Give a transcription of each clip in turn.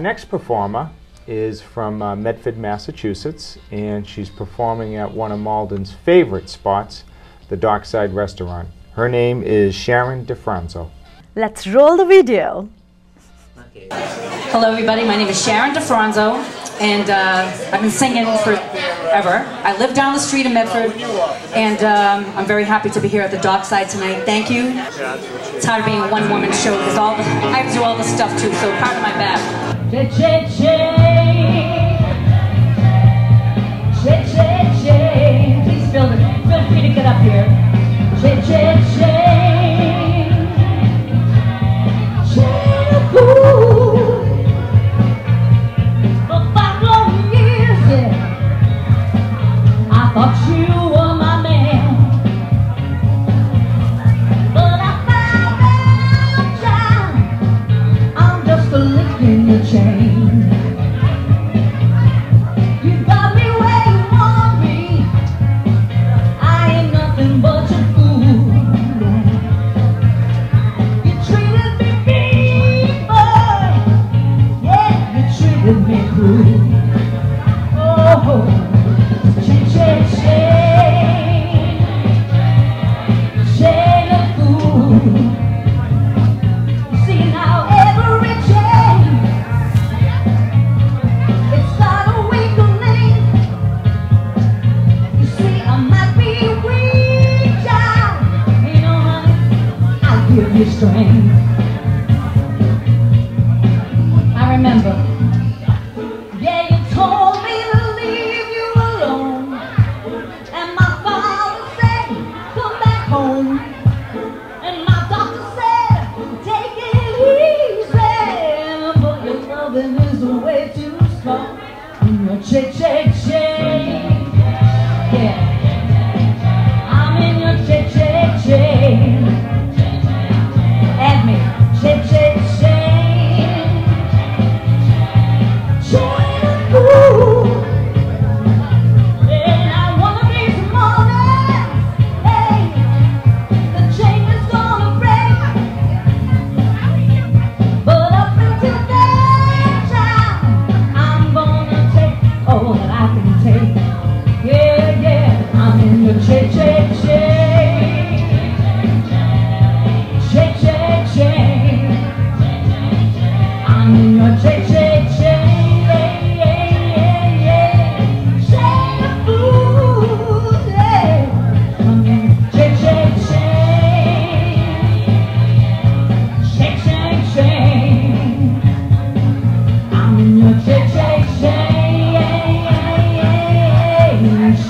The next performer is from uh, Medford, Massachusetts, and she's performing at one of Malden's favorite spots, the Dockside Restaurant. Her name is Sharon DiFronzo. Let's roll the video. Hello, everybody. My name is Sharon DiFronzo, and uh, I've been singing forever. I live down the street in Medford, and um, I'm very happy to be here at the Dockside tonight. Thank you. It's hard being a one-woman show because all the, I have to do all the stuff too, so part of my bad. Please feel, feel free to get up here. I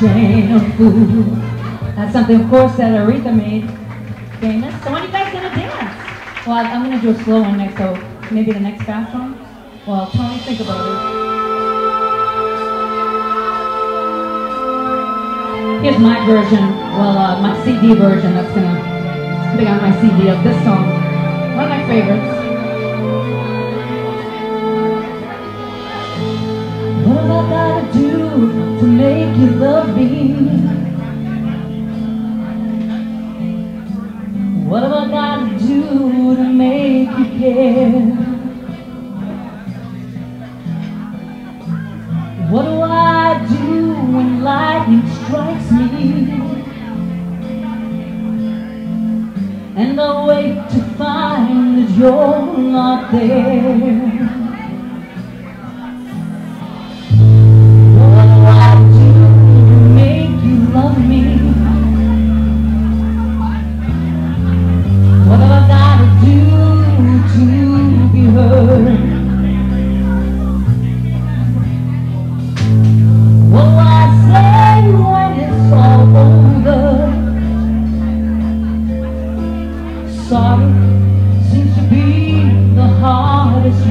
Shake, ooh. That's something, of course, that Aretha made famous. So when you guys gonna dance? Well, I'm gonna do a slow one next, so maybe the next fast one. Well, Tony, think about it. Here's my version. Well, uh, my CD version. That's gonna be on my CD of this song. One of my favorites. To make you love me? What have I got to do to make you care? What do I do when lightning strikes me? And I wait to find that you're not there.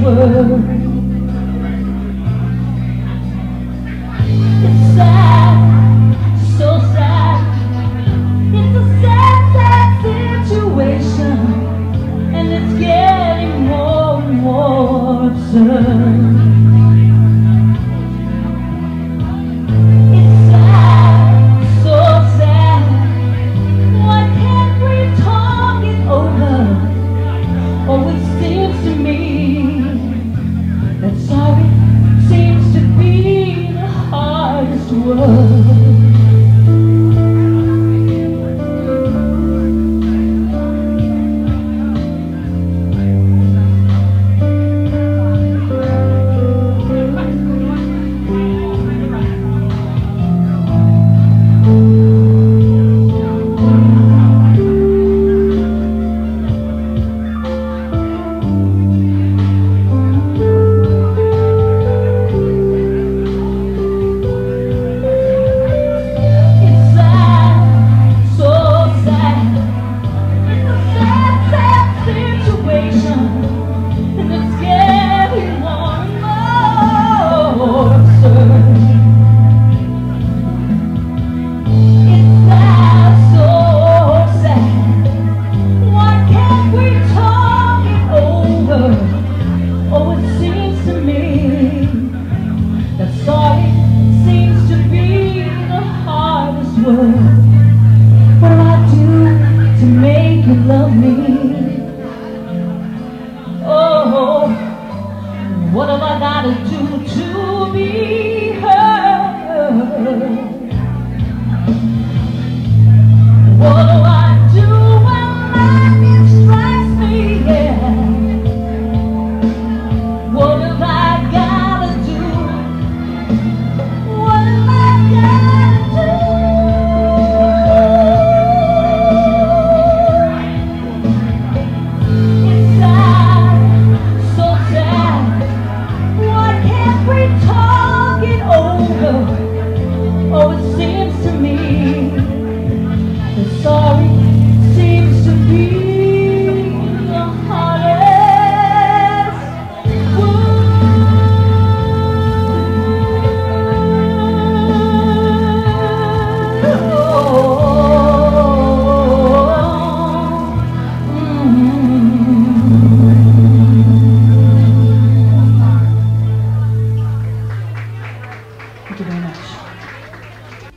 It's sad, so sad. It's a sad, sad situation, and it's getting more and more absurd. What do I do to make you love me?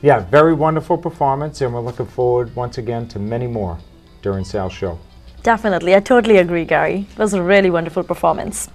yeah, very wonderful performance, and we're looking forward once again to many more during Sal's show. Definitely. I totally agree, Gary. It was a really wonderful performance.